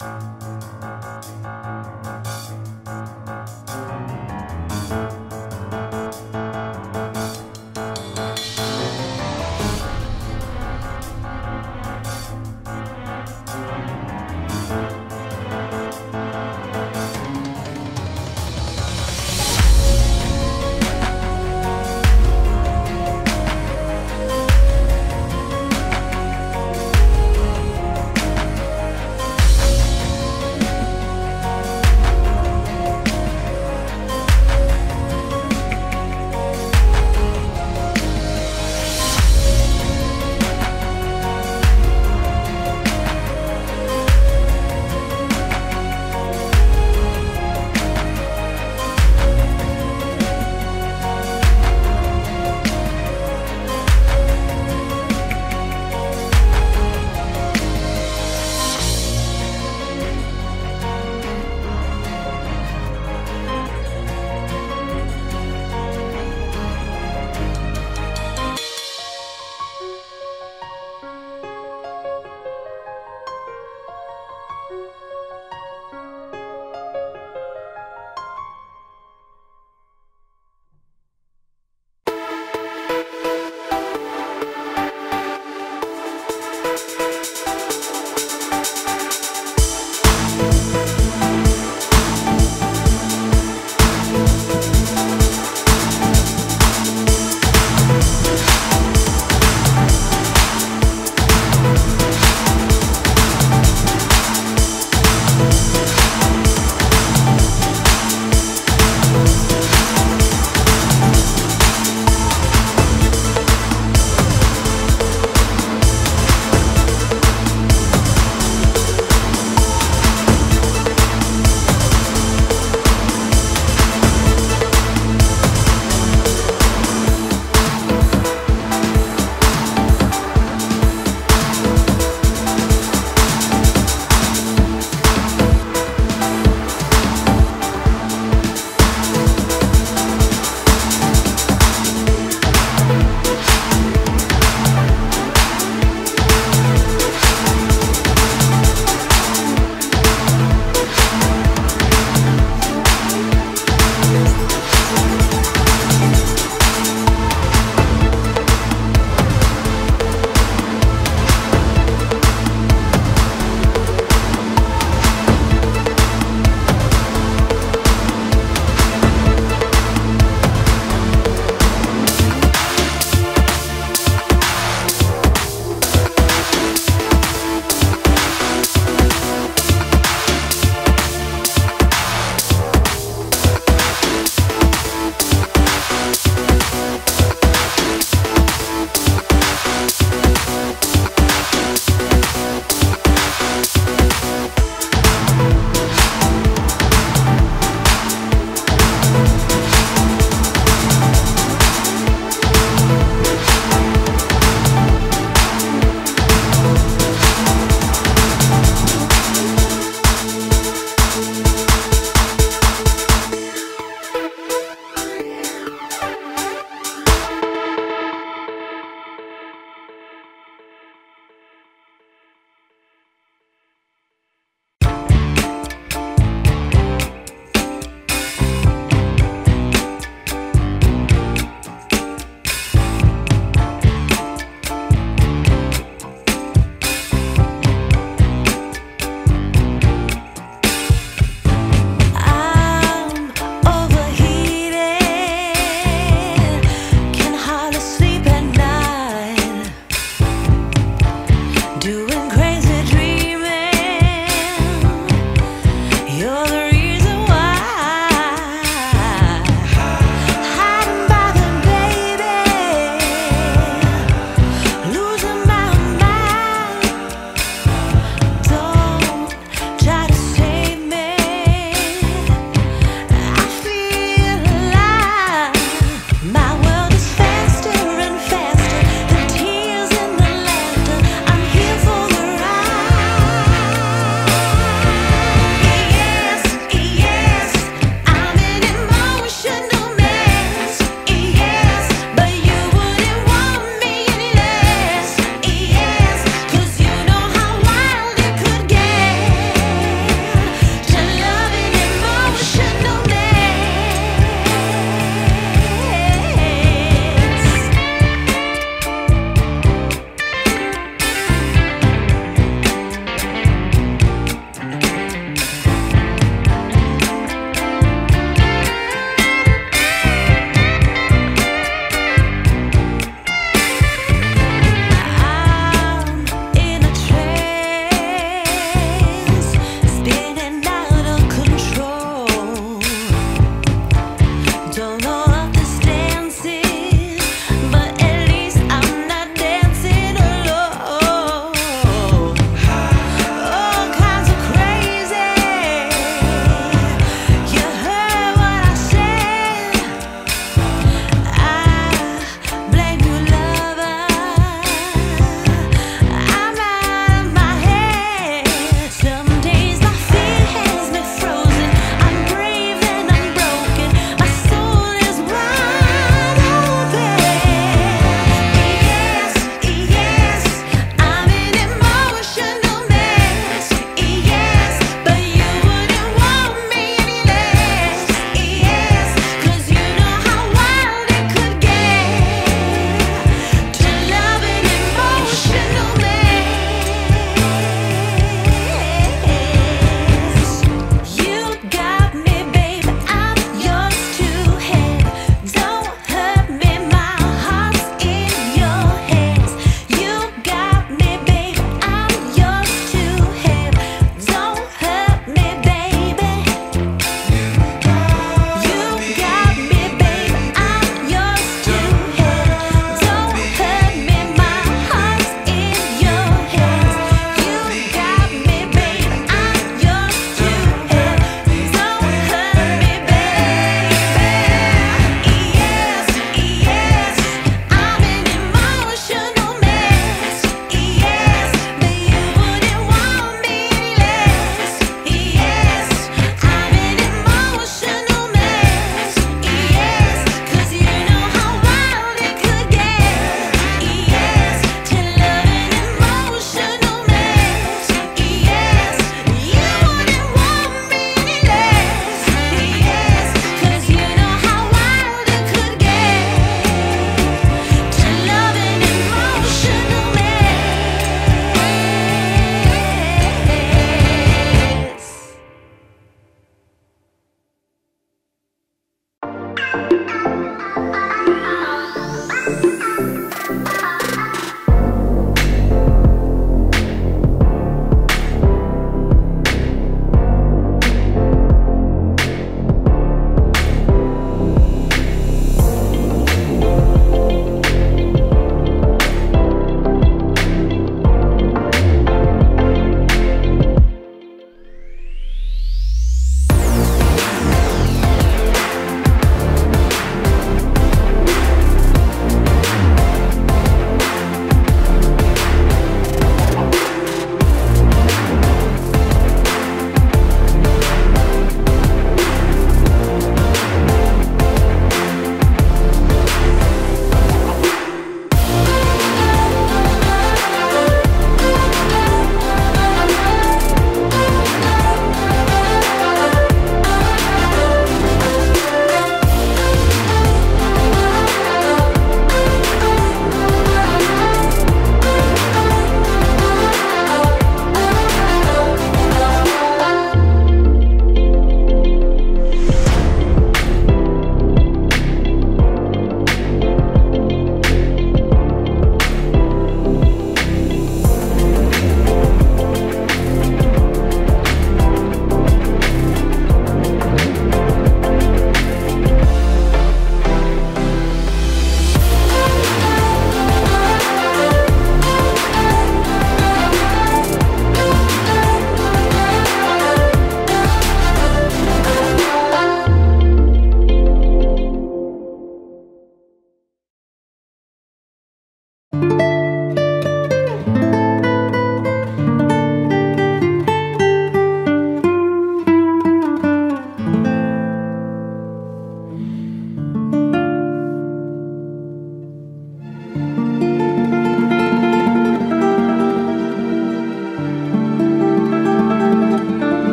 you